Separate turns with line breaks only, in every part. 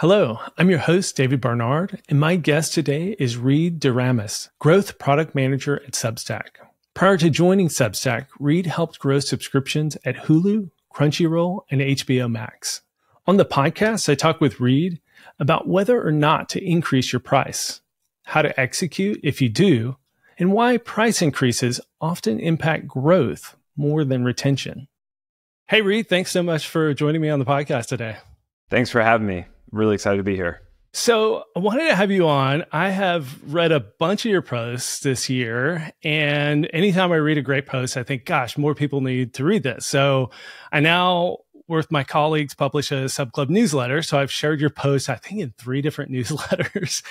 Hello, I'm your host, David Barnard, and my guest today is Reid DeRamus, Growth Product Manager at Substack. Prior to joining Substack, Reid helped grow subscriptions at Hulu, Crunchyroll, and HBO Max. On the podcast, I talk with Reid about whether or not to increase your price, how to execute if you do, and why price increases often impact growth more than retention. Hey, Reid, thanks so much for joining me on the podcast today.
Thanks for having me really excited to be here.
So I wanted to have you on. I have read a bunch of your posts this year, and anytime I read a great post, I think, gosh, more people need to read this. So I now with my colleagues publish a Sub Club newsletter. So I've shared your post, I think in three different newsletters.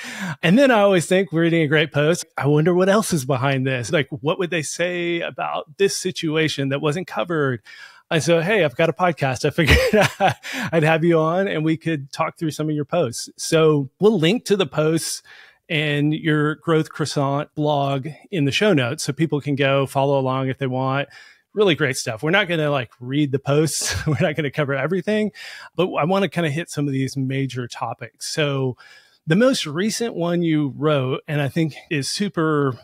and then I always think reading a great post, I wonder what else is behind this. Like, what would they say about this situation that wasn't covered? I said, Hey, I've got a podcast. I figured I'd have you on and we could talk through some of your posts. So we'll link to the posts and your growth croissant blog in the show notes so people can go follow along if they want. Really great stuff. We're not going to like read the posts. We're not going to cover everything, but I want to kind of hit some of these major topics. So the most recent one you wrote, and I think is super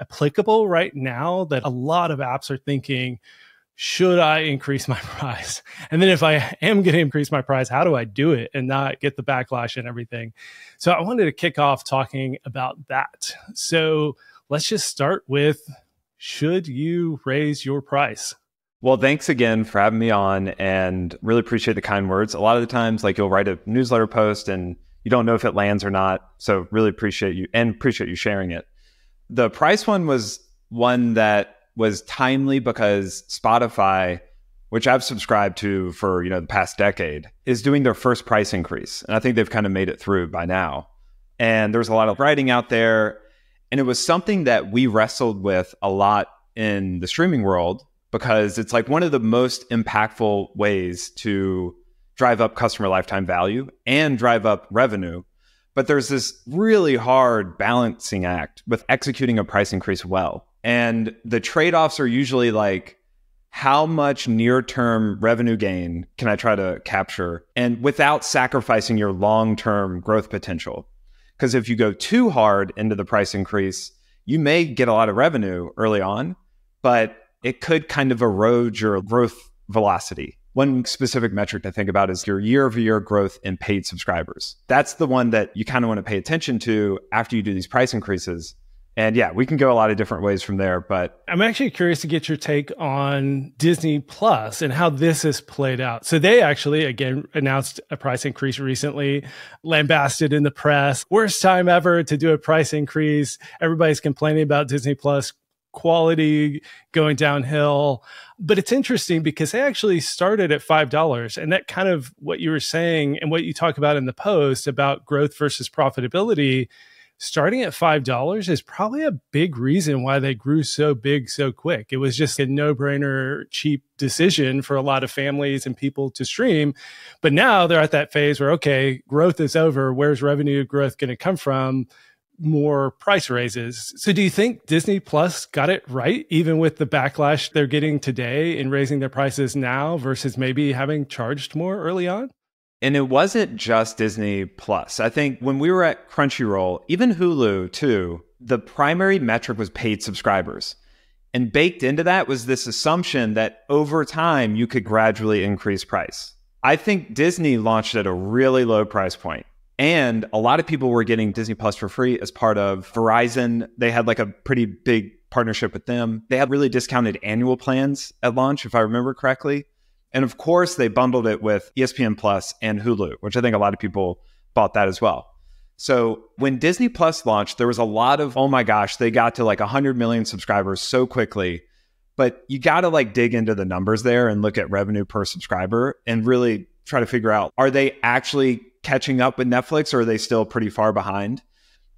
applicable right now that a lot of apps are thinking, should I increase my price? And then if I am going to increase my price, how do I do it and not get the backlash and everything? So I wanted to kick off talking about that. So let's just start with should you raise your price?
Well, thanks again for having me on and really appreciate the kind words. A lot of the times, like you'll write a newsletter post and you don't know if it lands or not. So really appreciate you and appreciate you sharing it. The price one was one that was timely because Spotify, which I've subscribed to for, you know, the past decade, is doing their first price increase. And I think they've kind of made it through by now. And there's a lot of writing out there. And it was something that we wrestled with a lot in the streaming world because it's like one of the most impactful ways to drive up customer lifetime value and drive up revenue. But there's this really hard balancing act with executing a price increase well. And the trade offs are usually like, how much near term revenue gain can I try to capture? And without sacrificing your long term growth potential. Because if you go too hard into the price increase, you may get a lot of revenue early on, but it could kind of erode your growth velocity. One specific metric to think about is your year over year growth in paid subscribers. That's the one that you kind of want to pay attention to after you do these price increases and yeah, we can go a lot of different ways from there. But
I'm actually curious to get your take on Disney Plus and how this has played out. So they actually, again, announced a price increase recently, lambasted in the press. Worst time ever to do a price increase. Everybody's complaining about Disney Plus quality going downhill. But it's interesting because they actually started at $5. And that kind of what you were saying and what you talk about in the post about growth versus profitability starting at $5 is probably a big reason why they grew so big so quick. It was just a no brainer, cheap decision for a lot of families and people to stream. But now they're at that phase where, okay, growth is over. Where's revenue growth going to come from? More price raises. So, do you think Disney Plus got it right, even with the backlash they're getting today in raising their prices now versus maybe having charged more early on?
And it wasn't just Disney Plus. I think when we were at Crunchyroll, even Hulu too, the primary metric was paid subscribers. And baked into that was this assumption that over time you could gradually increase price. I think Disney launched at a really low price point. And a lot of people were getting Disney Plus for free as part of Verizon. They had like a pretty big partnership with them. They had really discounted annual plans at launch, if I remember correctly. And of course, they bundled it with ESPN Plus and Hulu, which I think a lot of people bought that as well. So when Disney Plus launched, there was a lot of, oh my gosh, they got to like 100 million subscribers so quickly. But you got to like dig into the numbers there and look at revenue per subscriber and really try to figure out are they actually catching up with Netflix or are they still pretty far behind?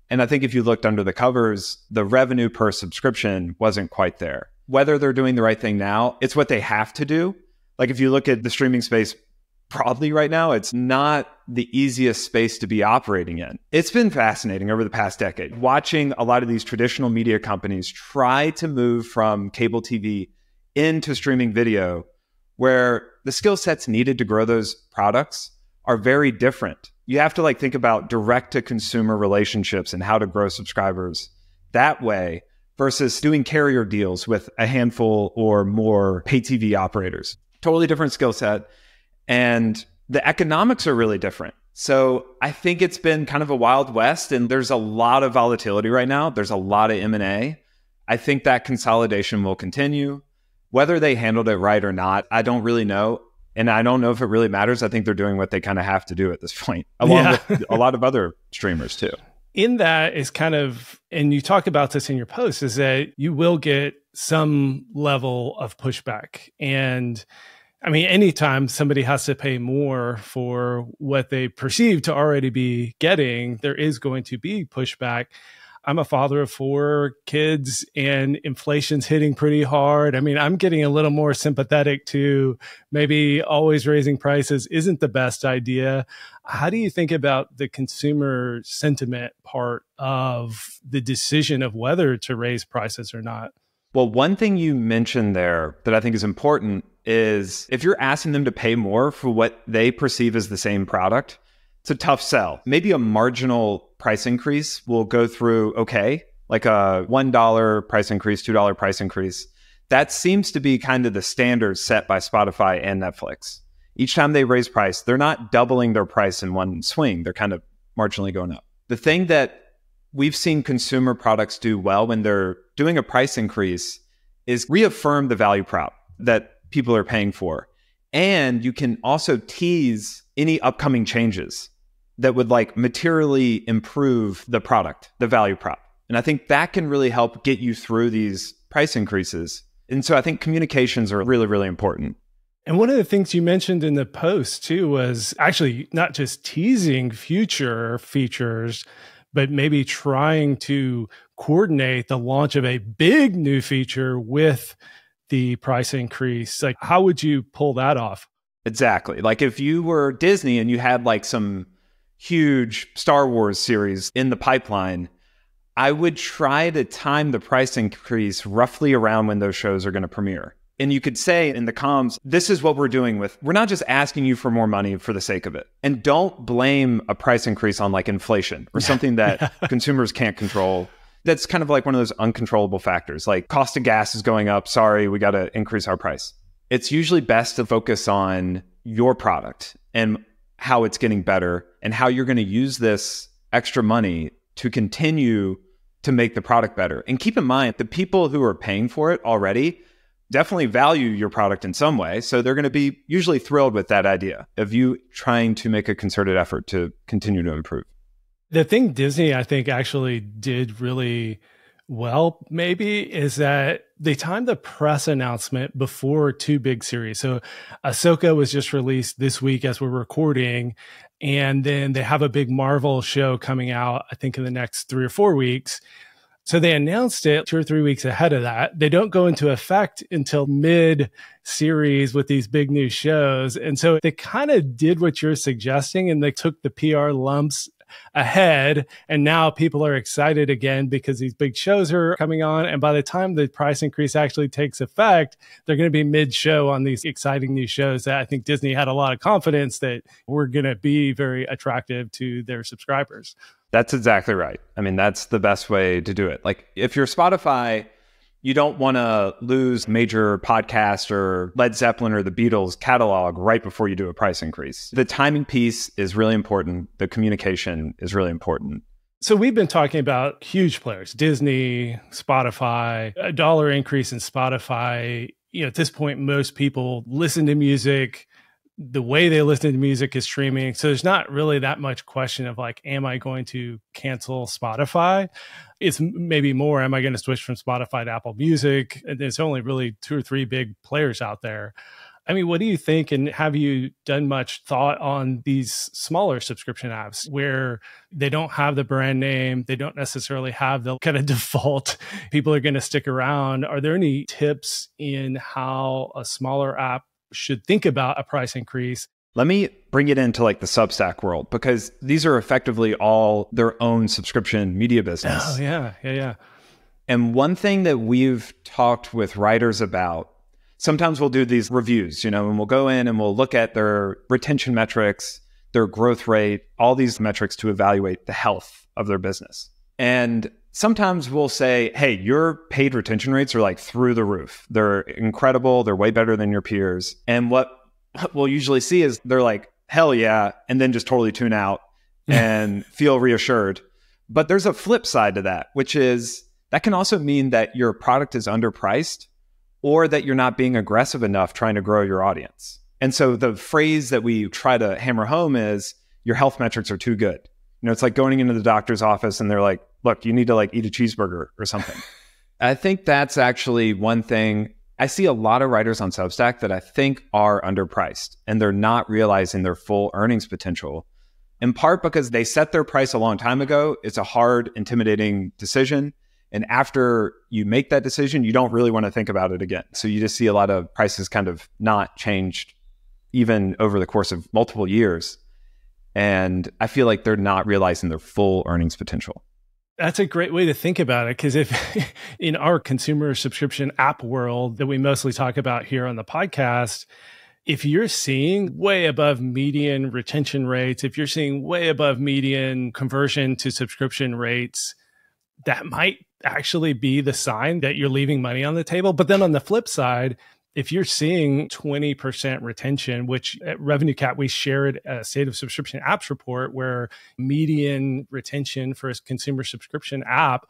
And I think if you looked under the covers, the revenue per subscription wasn't quite there. Whether they're doing the right thing now, it's what they have to do. Like if you look at the streaming space broadly right now, it's not the easiest space to be operating in. It's been fascinating over the past decade watching a lot of these traditional media companies try to move from cable TV into streaming video where the skill sets needed to grow those products are very different. You have to like think about direct to consumer relationships and how to grow subscribers that way versus doing carrier deals with a handful or more pay TV operators. Totally different skill set. And the economics are really different. So I think it's been kind of a wild west and there's a lot of volatility right now. There's a lot of M&A. I think that consolidation will continue. Whether they handled it right or not, I don't really know. And I don't know if it really matters. I think they're doing what they kind of have to do at this point, along yeah. with a lot of other streamers too.
In that is kind of, and you talk about this in your post, is that you will get some level of pushback. And I mean, anytime somebody has to pay more for what they perceive to already be getting, there is going to be pushback. I'm a father of four kids and inflation's hitting pretty hard. I mean, I'm getting a little more sympathetic to maybe always raising prices isn't the best idea. How do you think about the consumer sentiment part of the decision of whether to raise prices or not?
Well, one thing you mentioned there that I think is important is if you're asking them to pay more for what they perceive as the same product, it's a tough sell. Maybe a marginal price increase will go through okay, like a $1 price increase, $2 price increase. That seems to be kind of the standard set by Spotify and Netflix. Each time they raise price, they're not doubling their price in one swing, they're kind of marginally going up. The thing that we've seen consumer products do well when they're doing a price increase is reaffirm the value prop that people are paying for. And you can also tease any upcoming changes that would like materially improve the product, the value prop. And I think that can really help get you through these price increases. And so I think communications are really, really important.
And one of the things you mentioned in the post too was actually not just teasing future features, but maybe trying to coordinate the launch of a big new feature with the price increase. Like, how would you pull that off?
Exactly. Like, if you were Disney and you had like some huge Star Wars series in the pipeline, I would try to time the price increase roughly around when those shows are going to premiere. And you could say in the comms, this is what we're doing with, we're not just asking you for more money for the sake of it. And don't blame a price increase on like inflation or something that consumers can't control. That's kind of like one of those uncontrollable factors. Like cost of gas is going up. Sorry, we got to increase our price. It's usually best to focus on your product and how it's getting better and how you're going to use this extra money to continue to make the product better. And keep in mind, the people who are paying for it already definitely value your product in some way. So they're going to be usually thrilled with that idea of you trying to make a concerted effort to continue to improve.
The thing Disney, I think, actually did really well, maybe, is that they timed the press announcement before two big series. So Ahsoka was just released this week as we're recording. And then they have a big Marvel show coming out, I think, in the next three or four weeks. So they announced it two or three weeks ahead of that. They don't go into effect until mid series with these big new shows. And so they kind of did what you're suggesting and they took the PR lumps ahead. And now people are excited again because these big shows are coming on. And by the time the price increase actually takes effect, they're going to be mid show on these exciting new shows that I think Disney had a lot of confidence that were going to be very attractive to their subscribers.
That's exactly right. I mean, that's the best way to do it. Like if you're Spotify, you don't want to lose major podcast or Led Zeppelin or the Beatles catalog right before you do a price increase. The timing piece is really important. The communication is really important.
So we've been talking about huge players, Disney, Spotify, a dollar increase in Spotify. You know, at this point, most people listen to music the way they listen to music is streaming. So there's not really that much question of like, am I going to cancel Spotify? It's maybe more, am I going to switch from Spotify to Apple Music? And there's only really two or three big players out there. I mean, what do you think? And have you done much thought on these smaller subscription apps where they don't have the brand name? They don't necessarily have the kind of default people are going to stick around. Are there any tips in how a smaller app should think about a price increase.
Let me bring it into like the Substack world because these are effectively all their own subscription media business.
Oh, yeah. Yeah. Yeah.
And one thing that we've talked with writers about, sometimes we'll do these reviews, you know, and we'll go in and we'll look at their retention metrics, their growth rate, all these metrics to evaluate the health of their business. And sometimes we'll say, hey, your paid retention rates are like through the roof. They're incredible. They're way better than your peers. And what we'll usually see is they're like, hell yeah, and then just totally tune out and feel reassured. But there's a flip side to that, which is that can also mean that your product is underpriced or that you're not being aggressive enough trying to grow your audience. And so the phrase that we try to hammer home is your health metrics are too good. You know, it's like going into the doctor's office and they're like, look, you need to like eat a cheeseburger or something. I think that's actually one thing. I see a lot of writers on Substack that I think are underpriced and they're not realizing their full earnings potential in part because they set their price a long time ago. It's a hard, intimidating decision. And after you make that decision, you don't really want to think about it again. So you just see a lot of prices kind of not changed even over the course of multiple years. And I feel like they're not realizing their full earnings potential.
That's a great way to think about it. Because if in our consumer subscription app world that we mostly talk about here on the podcast, if you're seeing way above median retention rates, if you're seeing way above median conversion to subscription rates, that might actually be the sign that you're leaving money on the table. But then on the flip side, if you're seeing 20% retention, which at RevenueCat, we shared a state of subscription apps report where median retention for a consumer subscription app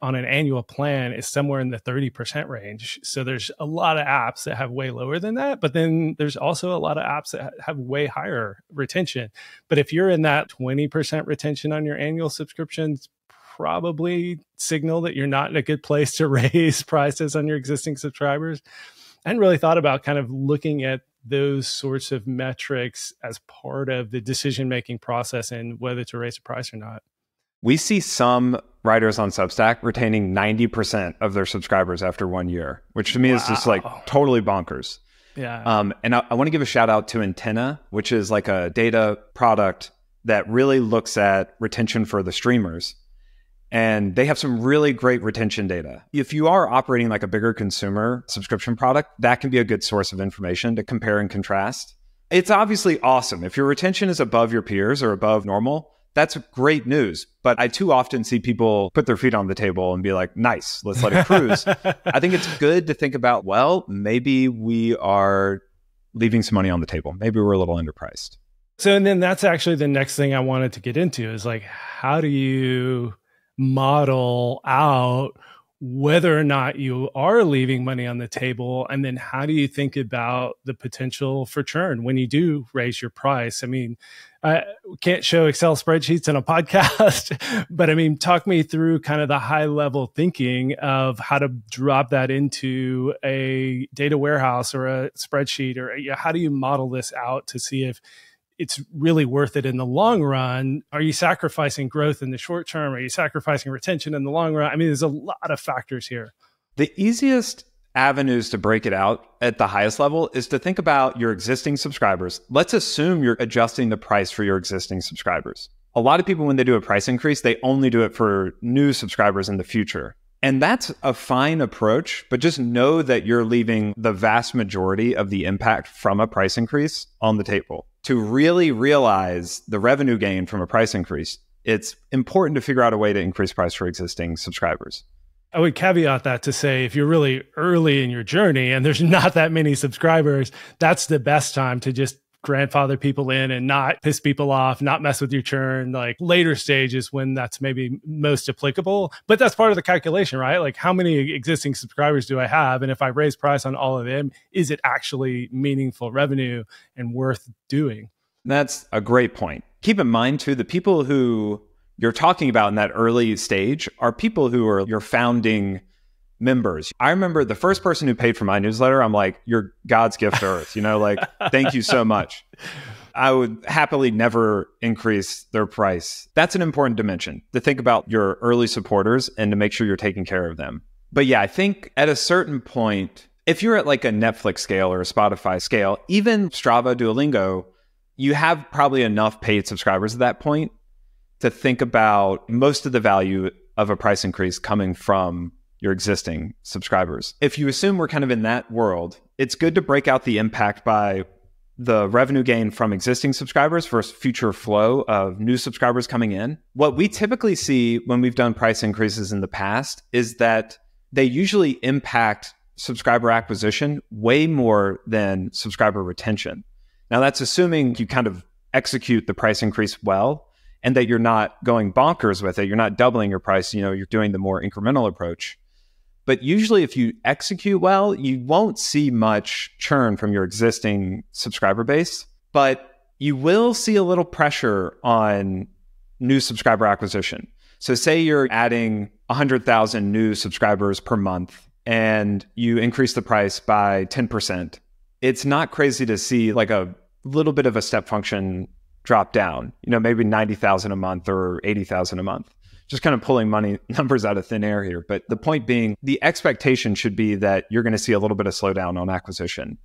on an annual plan is somewhere in the 30% range. So there's a lot of apps that have way lower than that, but then there's also a lot of apps that have way higher retention. But if you're in that 20% retention on your annual subscriptions, probably signal that you're not in a good place to raise prices on your existing subscribers. I hadn't really thought about kind of looking at those sorts of metrics as part of the decision making process and whether to raise a price or not.
We see some writers on Substack retaining 90% of their subscribers after one year, which to me wow. is just like totally bonkers.
Yeah.
Um, and I, I want to give a shout out to Antenna, which is like a data product that really looks at retention for the streamers. And they have some really great retention data. If you are operating like a bigger consumer subscription product, that can be a good source of information to compare and contrast. It's obviously awesome. If your retention is above your peers or above normal, that's great news. But I too often see people put their feet on the table and be like, nice, let's let it cruise. I think it's good to think about, well, maybe we are leaving some money on the table. Maybe we're a little underpriced.
So, and then that's actually the next thing I wanted to get into is like, how do you model out whether or not you are leaving money on the table and then how do you think about the potential for churn when you do raise your price? I mean i can't show excel spreadsheets in a podcast but i mean talk me through kind of the high level thinking of how to drop that into a data warehouse or a spreadsheet or how do you model this out to see if it's really worth it in the long run. Are you sacrificing growth in the short term? Are you sacrificing retention in the long run? I mean, there's a lot of factors here.
The easiest avenues to break it out at the highest level is to think about your existing subscribers. Let's assume you're adjusting the price for your existing subscribers. A lot of people, when they do a price increase, they only do it for new subscribers in the future. And that's a fine approach, but just know that you're leaving the vast majority of the impact from a price increase on the table to really realize the revenue gain from a price increase, it's important to figure out a way to increase price for existing subscribers.
I would caveat that to say if you're really early in your journey and there's not that many subscribers, that's the best time to just grandfather people in and not piss people off, not mess with your churn. Like later stages when that's maybe most applicable. But that's part of the calculation, right? Like how many existing subscribers do I have? And if I raise price on all of them, is it actually meaningful revenue and worth doing?
That's a great point. Keep in mind too, the people who you're talking about in that early stage are people who are your founding members. I remember the first person who paid for my newsletter, I'm like, you're God's gift to earth, you know, like, thank you so much. I would happily never increase their price. That's an important dimension to think about your early supporters and to make sure you're taking care of them. But yeah, I think at a certain point, if you're at like a Netflix scale or a Spotify scale, even Strava, Duolingo, you have probably enough paid subscribers at that point to think about most of the value of a price increase coming from your existing subscribers. If you assume we're kind of in that world, it's good to break out the impact by the revenue gain from existing subscribers versus future flow of new subscribers coming in. What we typically see when we've done price increases in the past is that they usually impact subscriber acquisition way more than subscriber retention. Now, that's assuming you kind of execute the price increase well and that you're not going bonkers with it. You're not doubling your price, you know, you're doing the more incremental approach. But usually, if you execute well, you won't see much churn from your existing subscriber base, but you will see a little pressure on new subscriber acquisition. So, say you're adding 100,000 new subscribers per month and you increase the price by 10%. It's not crazy to see like a little bit of a step function drop down, you know, maybe 90,000 a month or 80,000 a month just kind of pulling money numbers out of thin air here. But the point being, the expectation should be that you're going to see a little bit of slowdown on acquisition.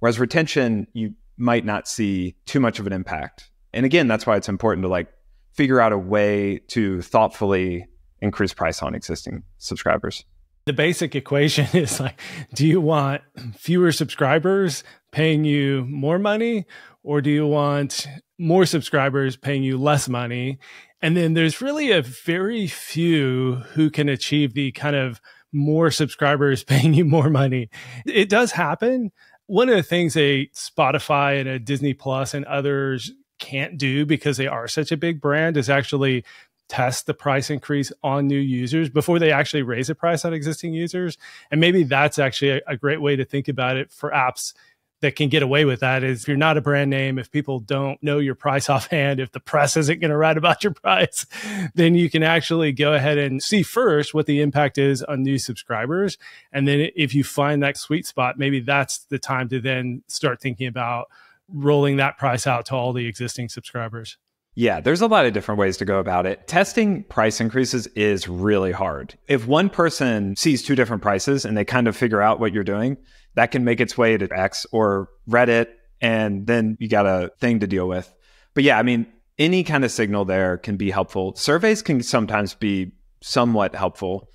Whereas retention, you might not see too much of an impact. And again, that's why it's important to like figure out a way to thoughtfully increase price on existing subscribers.
The basic equation is like, do you want fewer subscribers paying you more money, or do you want more subscribers paying you less money? And then there's really a very few who can achieve the kind of more subscribers paying you more money. It does happen. One of the things a Spotify and a Disney Plus and others can't do because they are such a big brand is actually test the price increase on new users before they actually raise the price on existing users. And maybe that's actually a, a great way to think about it for apps that can get away with that is if you're not a brand name, if people don't know your price offhand, if the press isn't going to write about your price, then you can actually go ahead and see first what the impact is on new subscribers. And then if you find that sweet spot, maybe that's the time to then start thinking about rolling that price out to all the existing subscribers.
Yeah, there's a lot of different ways to go about it. Testing price increases is really hard. If one person sees two different prices and they kind of figure out what you're doing, that can make its way to X or Reddit, and then you got a thing to deal with. But yeah, I mean, any kind of signal there can be helpful. Surveys can sometimes be somewhat helpful,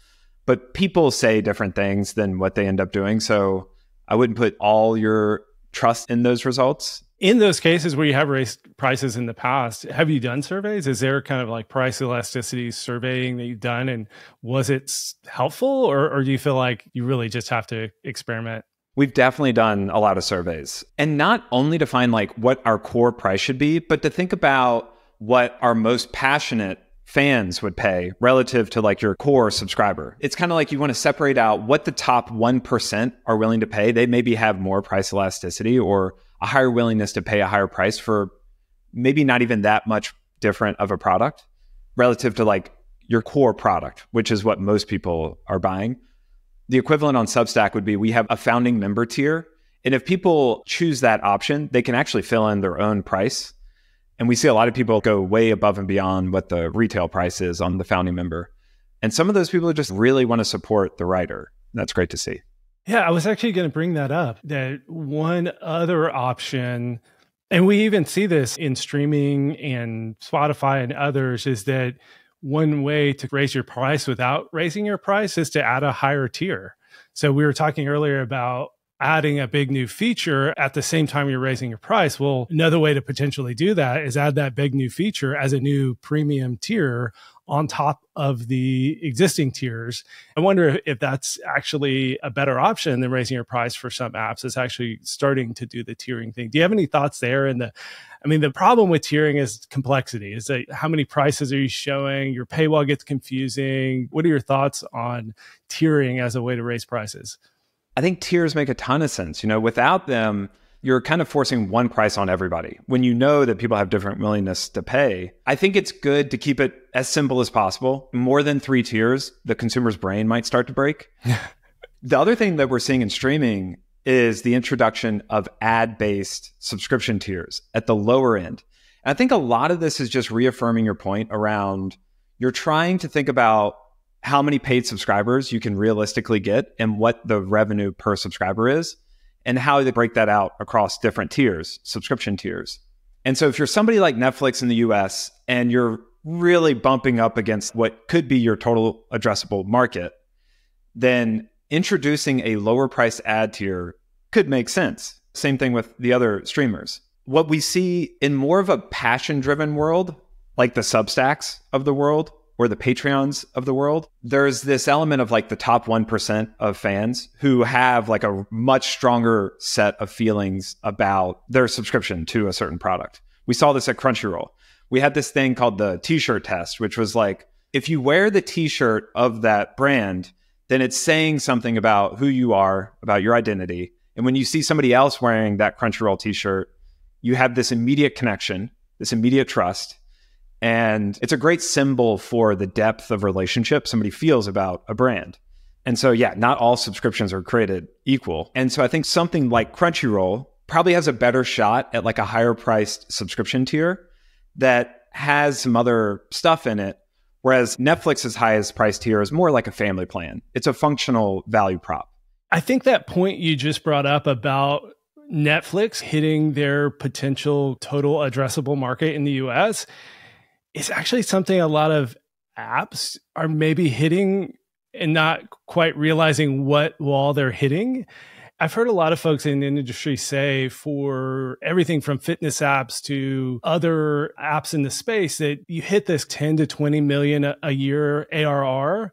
but people say different things than what they end up doing. So I wouldn't put all your trust in those results.
In those cases where you have raised prices in the past, have you done surveys? Is there kind of like price elasticity surveying that you've done? And was it helpful or, or do you feel like you really just have to experiment?
We've definitely done a lot of surveys and not only to find like what our core price should be, but to think about what our most passionate fans would pay relative to like your core subscriber. It's kind of like you want to separate out what the top 1% are willing to pay. They maybe have more price elasticity or a higher willingness to pay a higher price for maybe not even that much different of a product relative to like your core product, which is what most people are buying. The equivalent on Substack would be we have a founding member tier. And if people choose that option, they can actually fill in their own price. And we see a lot of people go way above and beyond what the retail price is on the founding member. And some of those people just really want to support the writer. That's great to see.
Yeah, I was actually going to bring that up. That one other option, and we even see this in streaming and Spotify and others, is that one way to raise your price without raising your price is to add a higher tier. So we were talking earlier about adding a big new feature at the same time you're raising your price. Well, another way to potentially do that is add that big new feature as a new premium tier on top of the existing tiers. I wonder if that's actually a better option than raising your price for some apps. It's actually starting to do the tiering thing. Do you have any thoughts there? And the, I mean, the problem with tiering is complexity. Is that how many prices are you showing? Your paywall gets confusing. What are your thoughts on tiering as a way to raise prices?
I think tiers make a ton of sense. You know, without them, you're kind of forcing one price on everybody when you know that people have different willingness to pay. I think it's good to keep it as simple as possible. More than three tiers, the consumer's brain might start to break. the other thing that we're seeing in streaming is the introduction of ad based subscription tiers at the lower end. And I think a lot of this is just reaffirming your point around you're trying to think about how many paid subscribers you can realistically get and what the revenue per subscriber is and how they break that out across different tiers, subscription tiers. And so if you're somebody like Netflix in the US and you're really bumping up against what could be your total addressable market, then introducing a lower price ad tier could make sense. Same thing with the other streamers. What we see in more of a passion driven world, like the Substacks of the world or the Patreons of the world, there's this element of like the top 1% of fans who have like a much stronger set of feelings about their subscription to a certain product. We saw this at Crunchyroll. We had this thing called the t shirt test, which was like, if you wear the t shirt of that brand, then it's saying something about who you are, about your identity. And when you see somebody else wearing that Crunchyroll t shirt, you have this immediate connection, this immediate trust. And it's a great symbol for the depth of relationship somebody feels about a brand. And so, yeah, not all subscriptions are created equal. And so I think something like Crunchyroll probably has a better shot at like a higher priced subscription tier that has some other stuff in it. Whereas Netflix's highest priced tier is more like a family plan. It's a functional value prop.
I think that point you just brought up about Netflix hitting their potential total addressable market in the US is actually something a lot of apps are maybe hitting and not quite realizing what wall they're hitting. I've heard a lot of folks in the industry say for everything from fitness apps to other apps in the space that you hit this 10 to 20 million a, year ARR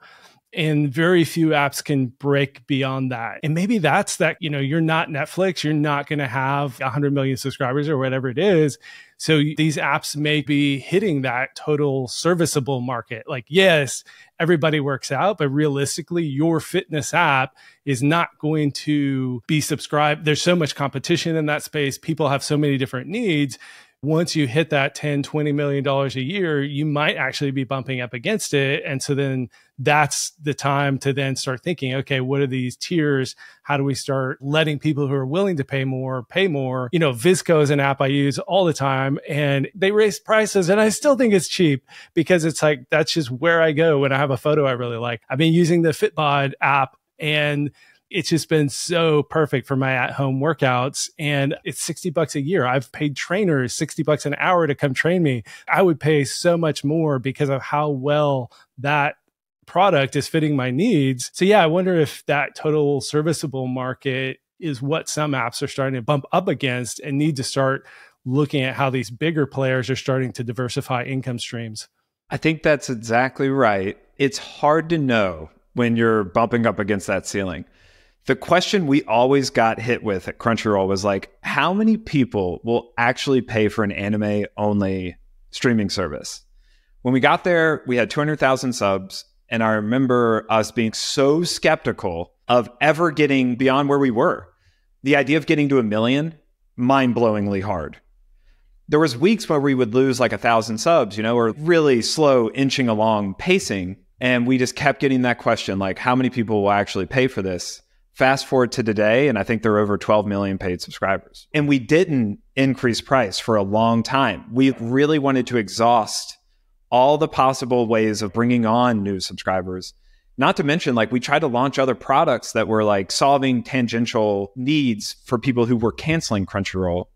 and very few apps can break beyond that. And maybe that's that, you know, you're not Netflix, you're not going to have 100 million subscribers or whatever it is. So these apps may be hitting that total serviceable market. Like, yes, everybody works out, but realistically, your fitness app is not going to be subscribed. There's so much competition in that space. People have so many different needs once you hit that 10 20 million dollars a year you might actually be bumping up against it. And so then that's the time to then start thinking okay what are these tiers? How do we start letting people who are willing to pay more pay more? You know VSCO is an app i use all the time and they raise prices and i still think it's cheap because it's like that's just where i go when i have a photo i really like. I've been using the Fitbod app and it's just been so perfect for my at home workouts. And it's 60 bucks a year. I've paid trainers 60 bucks an hour to come train me. I would pay so much more because of how well that product is fitting my needs. So, yeah, I wonder if that total serviceable market is what some apps are starting to bump up against and need to start looking at how these bigger players are starting to diversify income streams.
I think that's exactly right. It's hard to know when you're bumping up against that ceiling the question we always got hit with at Crunchyroll was like, how many people will actually pay for an anime only streaming service? When we got there, we had 200,000 subs. And I remember us being so skeptical of ever getting beyond where we were. The idea of getting to a million, mind blowingly hard. There was weeks where we would lose like a thousand subs, you know, or really slow inching along pacing. And we just kept getting that question, like, how many people will actually pay for this? Fast forward to today, and I think there are over 12 million paid subscribers. And we didn't increase price for a long time. We really wanted to exhaust all the possible ways of bringing on new subscribers. Not to mention, like, we tried to launch other products that were like solving tangential needs for people who were canceling Crunchyroll.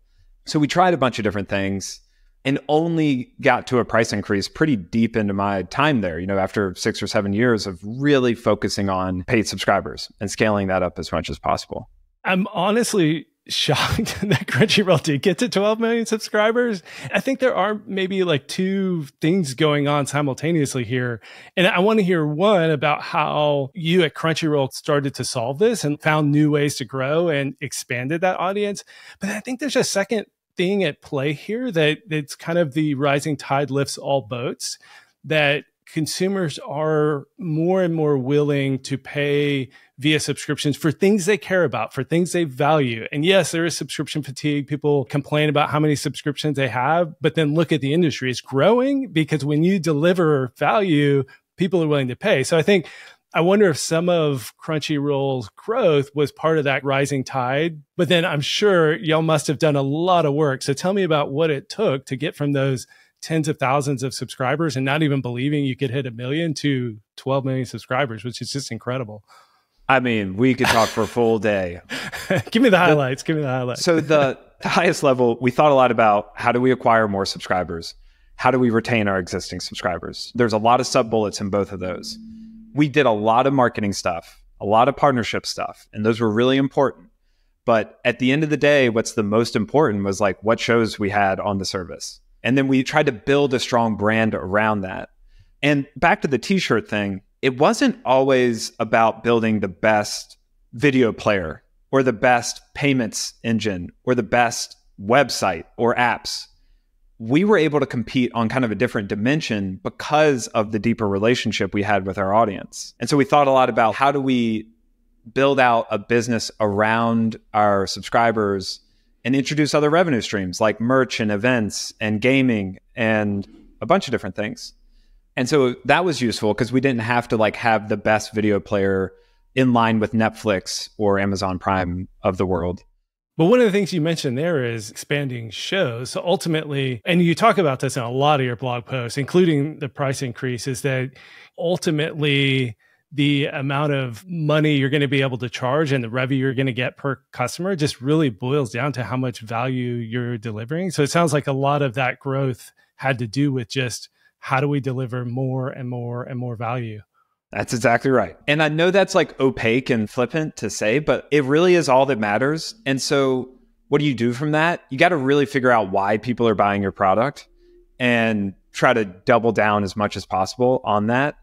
So we tried a bunch of different things and only got to a price increase pretty deep into my time there, you know, after six or seven years of really focusing on paid subscribers and scaling that up as much as possible.
I'm honestly shocked that Crunchyroll did get to 12 million subscribers. I think there are maybe like two things going on simultaneously here. And I want to hear one about how you at Crunchyroll started to solve this and found new ways to grow and expanded that audience. But I think there's a second thing at play here that it's kind of the rising tide lifts all boats that consumers are more and more willing to pay via subscriptions for things they care about, for things they value. And yes, there is subscription fatigue. People complain about how many subscriptions they have, but then look at the industry. It's growing because when you deliver value, people are willing to pay. So I think I wonder if some of Crunchyroll's growth was part of that rising tide. But then I'm sure y'all must have done a lot of work. So tell me about what it took to get from those tens of thousands of subscribers and not even believing you could hit a million to 12 million subscribers, which is just incredible.
I mean, we could talk for a full day.
Give me the highlights. The, Give me the highlights.
so the, the highest level, we thought a lot about how do we acquire more subscribers? How do we retain our existing subscribers? There's a lot of sub bullets in both of those we did a lot of marketing stuff, a lot of partnership stuff, and those were really important. But at the end of the day, what's the most important was like what shows we had on the service. And then we tried to build a strong brand around that. And back to the t shirt thing, it wasn't always about building the best video player or the best payments engine or the best website or apps. We were able to compete on kind of a different dimension because of the deeper relationship we had with our audience. And so we thought a lot about how do we build out a business around our subscribers and introduce other revenue streams like merch and events and gaming and a bunch of different things. And so that was useful because we didn't have to like have the best video player in line with Netflix or Amazon Prime of the world.
But one of the things you mentioned there is expanding shows. So ultimately, and you talk about this in a lot of your blog posts, including the price increase, is that ultimately the amount of money you're going to be able to charge and the revenue you're going to get per customer just really boils down to how much value you're delivering. So it sounds like a lot of that growth had to do with just how do we deliver more and more and more value.
That's exactly right. And I know that's like opaque and flippant to say, but it really is all that matters. And so, what do you do from that? You got to really figure out why people are buying your product and try to double down as much as possible on that.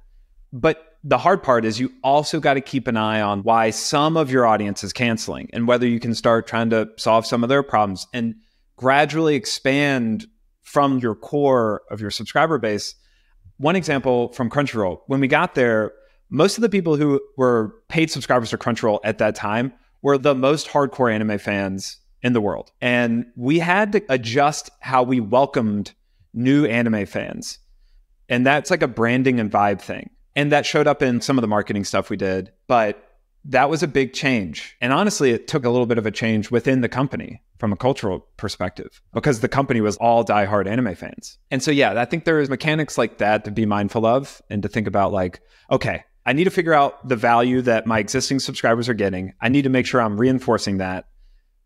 But the hard part is you also got to keep an eye on why some of your audience is canceling and whether you can start trying to solve some of their problems and gradually expand from your core of your subscriber base. One example from Crunchyroll, when we got there, most of the people who were paid subscribers to Crunchyroll at that time were the most hardcore anime fans in the world. And we had to adjust how we welcomed new anime fans. And that's like a branding and vibe thing. And that showed up in some of the marketing stuff we did. But that was a big change. And honestly, it took a little bit of a change within the company from a cultural perspective because the company was all diehard anime fans. And so, yeah, I think there's mechanics like that to be mindful of and to think about like, okay, I need to figure out the value that my existing subscribers are getting. I need to make sure I'm reinforcing that.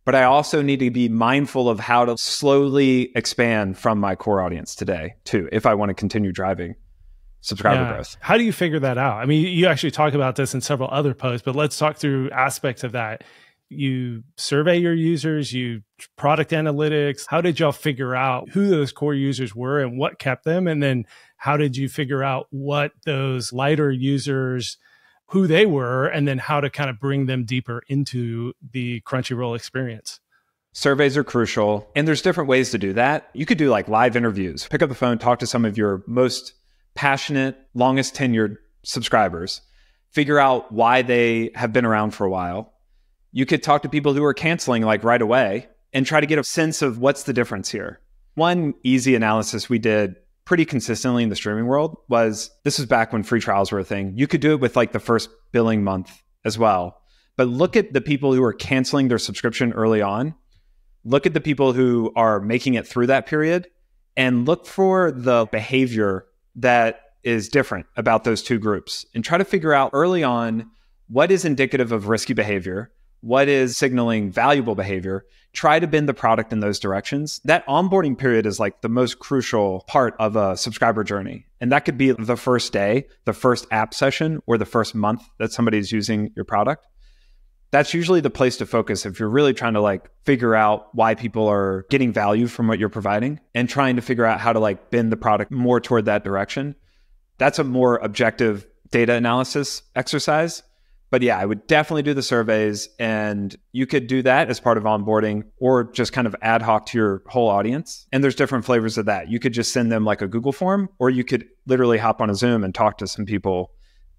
But I also need to be mindful of how to slowly expand from my core audience today, too, if I want to continue driving subscriber yeah. growth.
How do you figure that out? I mean, you actually talk about this in several other posts, but let's talk through aspects of that. You survey your users, you product analytics. How did y'all figure out who those core users were and what kept them? And then how did you figure out what those lighter users who they were and then how to kind of bring them deeper into the Crunchyroll experience?
Surveys are crucial, and there's different ways to do that. You could do like live interviews, pick up the phone, talk to some of your most passionate, longest tenured subscribers, figure out why they have been around for a while. You could talk to people who are canceling like right away and try to get a sense of what's the difference here. One easy analysis we did pretty consistently in the streaming world was this was back when free trials were a thing. You could do it with like the first billing month as well. But look at the people who are canceling their subscription early on. Look at the people who are making it through that period and look for the behavior that is different about those two groups and try to figure out early on what is indicative of risky behavior, what is signaling valuable behavior, try to bend the product in those directions. That onboarding period is like the most crucial part of a subscriber journey. And that could be the first day, the first app session, or the first month that somebody's using your product that's usually the place to focus if you're really trying to like figure out why people are getting value from what you're providing and trying to figure out how to like bend the product more toward that direction. That's a more objective data analysis exercise. But yeah, I would definitely do the surveys and you could do that as part of onboarding or just kind of ad hoc to your whole audience. And there's different flavors of that. You could just send them like a Google form or you could literally hop on a Zoom and talk to some people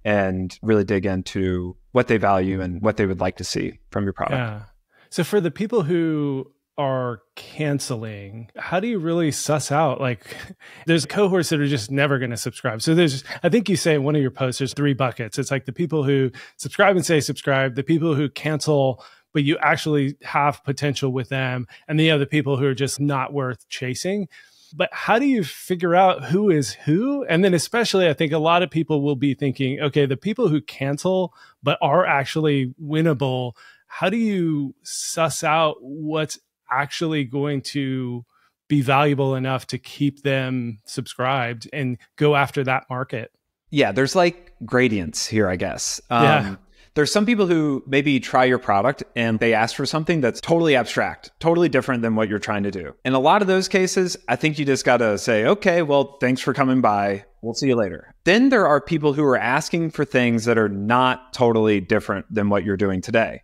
and really dig into what they value and what they would like to see from your product.
Yeah. So for the people who are canceling, how do you really suss out like there's cohorts that are just never going to subscribe. So there's I think you say in one of your posts there's three buckets. It's like the people who subscribe and say subscribe, the people who cancel but you actually have potential with them and the other people who are just not worth chasing. But how do you figure out who is who? And then, especially, I think a lot of people will be thinking, okay, the people who cancel but are actually winnable, how do you suss out what's actually going to be valuable enough to keep them subscribed and go after that market?
Yeah, there's like gradients here, I guess. Um, yeah There's some people who maybe try your product and they ask for something that's totally abstract, totally different than what you're trying to do. In a lot of those cases, I think you just got to say, okay, well, thanks for coming by. We'll see you later. Then there are people who are asking for things that are not totally different than what you're doing today.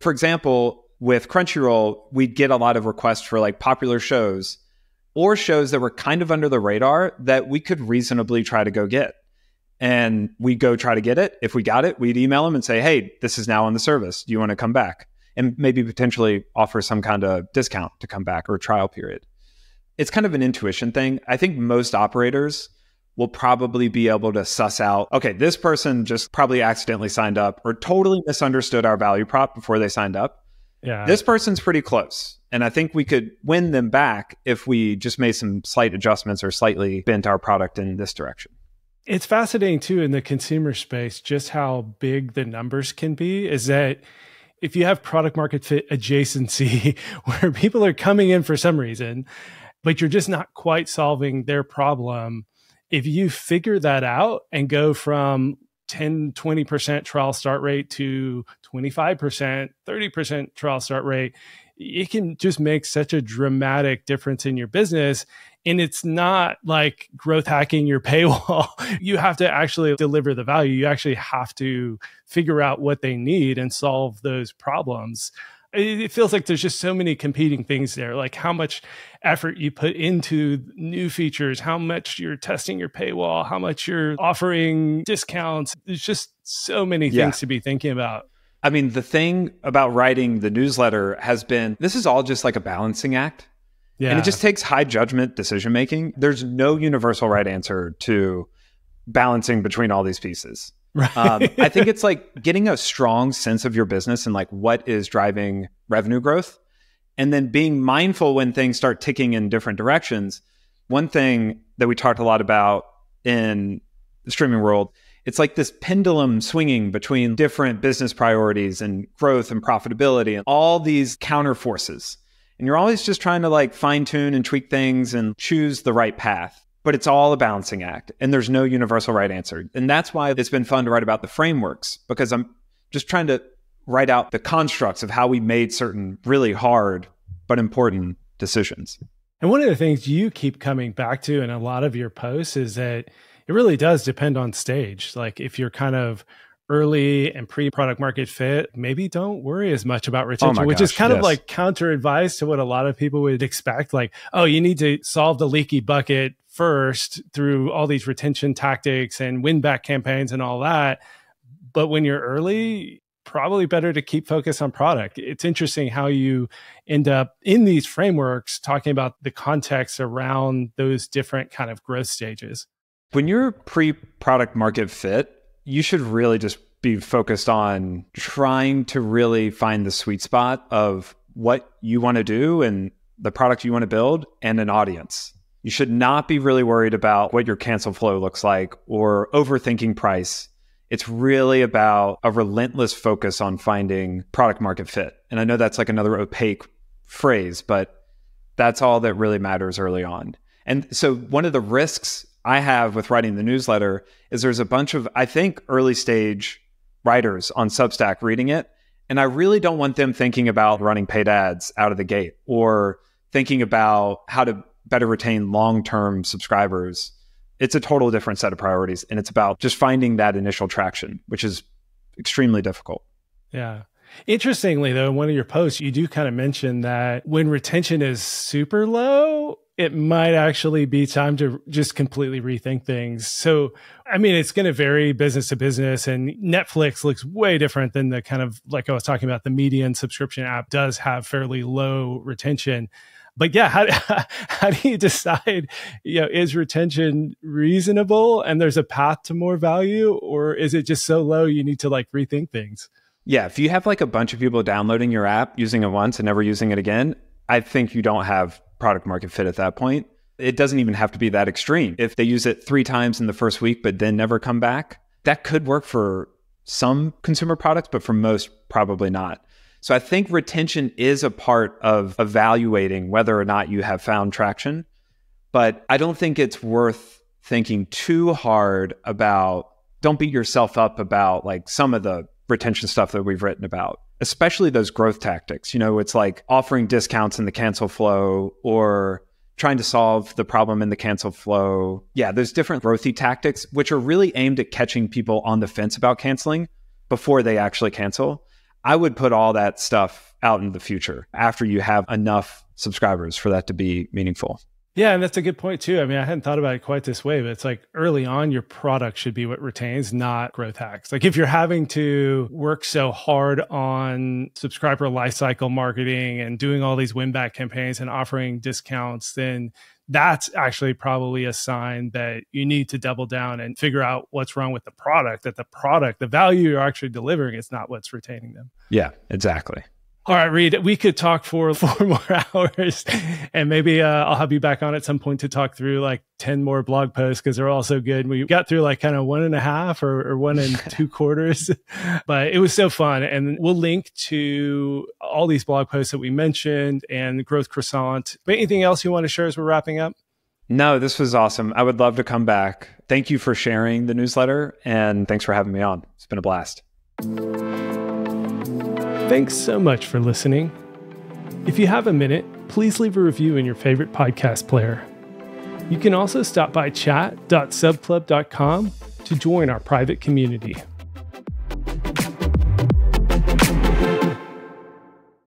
For example, with Crunchyroll, we'd get a lot of requests for like popular shows or shows that were kind of under the radar that we could reasonably try to go get and we'd go try to get it. If we got it, we'd email them and say, "Hey, this is now on the service. Do you want to come back?" And maybe potentially offer some kind of discount to come back or a trial period. It's kind of an intuition thing. I think most operators will probably be able to suss out, okay, this person just probably accidentally signed up or totally misunderstood our value prop before they signed up. Yeah. This person's pretty close. And I think we could win them back if we just made some slight adjustments or slightly bent our product in this direction.
It's fascinating too in the consumer space just how big the numbers can be. Is that if you have product market fit adjacency where people are coming in for some reason, but you're just not quite solving their problem, if you figure that out and go from 10, 20% trial start rate to 25%, 30% trial start rate, it can just make such a dramatic difference in your business. And it's not like growth hacking your paywall. you have to actually deliver the value. You actually have to figure out what they need and solve those problems. It feels like there's just so many competing things there, like how much effort you put into new features, how much you're testing your paywall, how much you're offering discounts. There's just so many things to be thinking about.
I mean, the thing about writing the newsletter has been this is all just like a balancing act. Yeah. And it just takes high judgment decision making. There's no universal right answer to balancing between all these pieces. Right. um, I think it's like getting a strong sense of your business and like what is driving revenue growth. And then being mindful when things start ticking in different directions. One thing that we talked a lot about in the streaming world it's like this pendulum swinging between different business priorities and growth and profitability and all these counter forces. And you're always just trying to like fine tune and tweak things and choose the right path. But it's all a balancing act and there's no universal right answer. And that's why it's been fun to write about the frameworks because I'm just trying to write out the constructs of how we made certain really hard but important decisions.
And one of the things you keep coming back to in a lot of your posts is that it really does depend on stage. Like if you're kind of early and pre product market fit, maybe don't worry as much about oh retention, oh which gosh, is kind yes. of like counter advice to what a lot of people would expect. Like, oh, you need to solve the leaky bucket first through all these retention tactics and win back campaigns and all that. But when you're early, probably better to keep focus on product. It's interesting how you end up in these frameworks talking about the context around those different kind of growth stages.
When you're pre product market fit, you should really just be focused on trying to really find the sweet spot of what you want to do and the product you want to build and an audience. You should not be really worried about what your cancel flow looks like or overthinking price. It's really about a relentless focus on finding product market fit. And I know that's like another opaque phrase, but that's all that really matters early on. And so one of the risks I have with writing the newsletter is there's a bunch of, I think, early stage writers on Substack reading it. And I really don't want them thinking about running paid ads out of the gate or thinking about how to better retain long term subscribers. It's a total different set of priorities. And it's about just finding that initial traction, which is extremely difficult.
Yeah. Interestingly, though, in one of your posts, you do kind of mention that when retention is super low, it might actually be time to just completely rethink things. So, I mean, it's going to vary business to business, and Netflix looks way different than the kind of like I was talking about. The median subscription app does have fairly low retention. But yeah, how, how do you decide, you know, is retention reasonable and there's a path to more value, or is it just so low you need to like rethink things?
Yeah, if you have like a bunch of people downloading your app, using it once and never using it again, I think you don't have product market fit at that point. It doesn't even have to be that extreme. If they use it three times in the first week, but then never come back, that could work for some consumer products, but for most, probably not. So I think retention is a part of evaluating whether or not you have found traction. But I don't think it's worth thinking too hard about, don't beat yourself up about like some of the retention stuff that we've written about, especially those growth tactics. You know, it's like offering discounts in the cancel flow or trying to solve the problem in the cancel flow. Yeah, there's different growthy tactics, which are really aimed at catching people on the fence about canceling before they actually cancel. I would put all that stuff out in the future after you have enough subscribers for that to be meaningful.
Yeah, and that's a good point too. I mean, I hadn't thought about it quite this way, but it's like early on, your product should be what retains, not growth hacks. Like if you're having to work so hard on subscriber lifecycle marketing and doing all these win back campaigns and offering discounts, then that's actually probably a sign that you need to double down and figure out what's wrong with the product, that the product, the value you're actually delivering is not what's retaining them.
Yeah, exactly.
All right, Reid, we could talk for four more hours and maybe uh, I'll have you back on at some point to talk through like 10 more blog posts because they're all so good. We got through like kind of one and a half or, or one and two quarters, but it was so fun. And we'll link to all these blog posts that we mentioned and Growth Croissant. But anything else you want to share as we're wrapping up?
No, this was awesome. I would love to come back. Thank you for sharing the newsletter and thanks for having me on. It's been a blast.
Thanks so much for listening. If you have a minute, please leave a review in your favorite podcast player. You can also stop by chat.subclub.com to join our private community.